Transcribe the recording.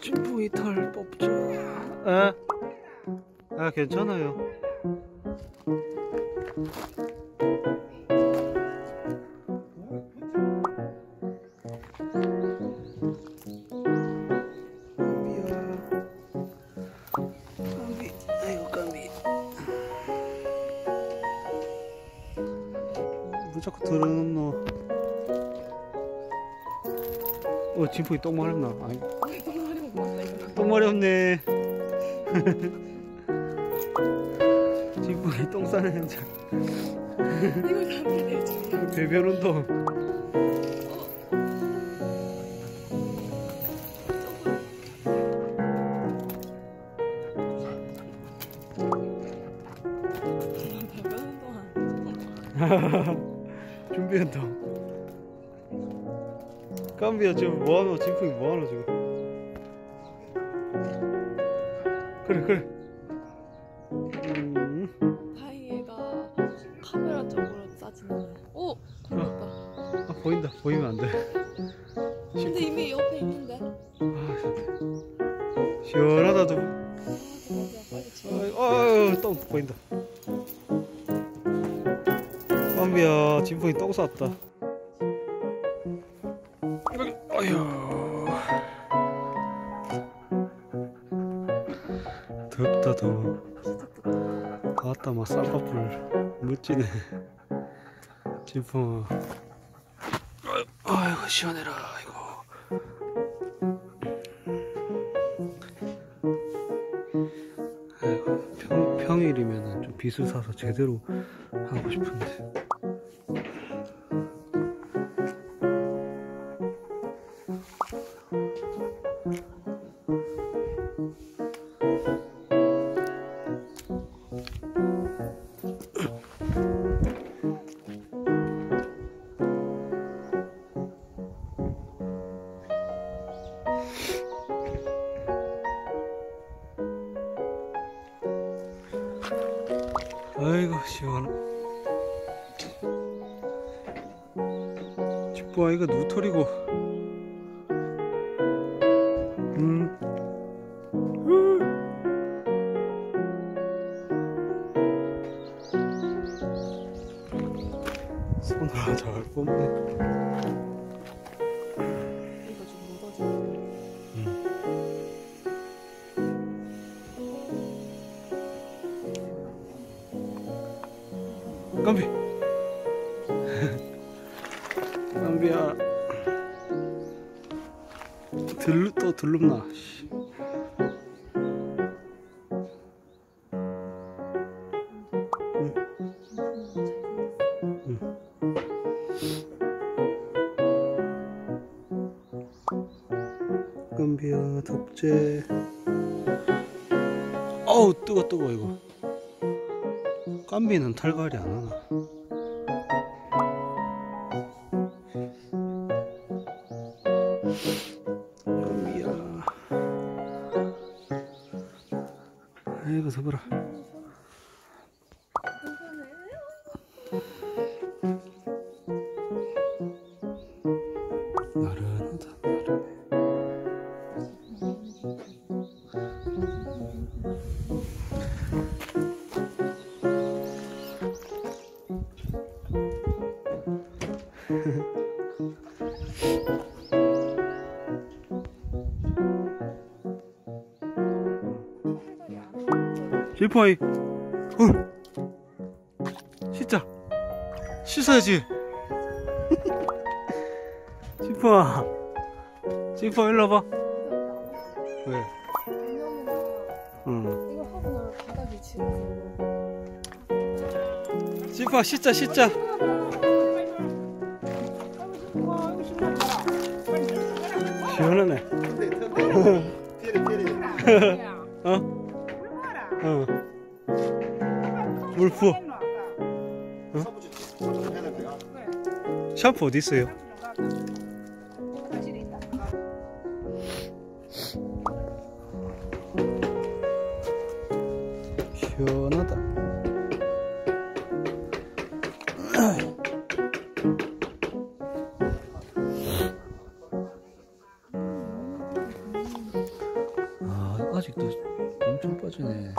진풍이 털 뽑죠. 아, 아 괜찮아요. 자꾸 들어놓노? 어, 진풍이 똥 마렵나? 아이, 똥 마렵네. 진풍이 똥 싸는 현장. 배변 운동. 배변 운동한. 준비 운동. 깜비야 지금 뭐하노? 진풍이 뭐하노 지금? 그래 그래. 음, 다행히 얘가 카메라 쪽으로 짜지는. 오, 걸렸다. 아 보인다. 보이면 안 돼. 근데 이미 옆에 있는데. 아, 시원하다 좀. 맞아, 빨리 쳐. 아유 똥 보인다. 깜비야 진풍이 똥 쌌다. 아휴. 덥다 더워. 아따 막 쌍꺼풀 멋지네. 진풍아. 아유, 아이고 시원해라 이거. 아이고 평, 평일이면 좀 빗을 사서 제대로 하고 싶은데 아이고 시원하. 집부아 이거 누털이고 잘 뽑네. 이거 좀 묻어져. 깜비. 깜비야. 들, 또 들lum나 씨. 깜비야 덥제. 어우 뜨거 뜨거 이거. 깜비는 탈갈이 안 하나? 깜비야. 아이고 더불어 실파이. 어. 씻자. 씻어야지. 실파 실파 일로 와봐. 왜? 응. 실파 씻자 씻자 시원하네 어? 어. 물 부어. 샴푸 어디 있어요? 시원하다. 아직도 엄청 빠지네.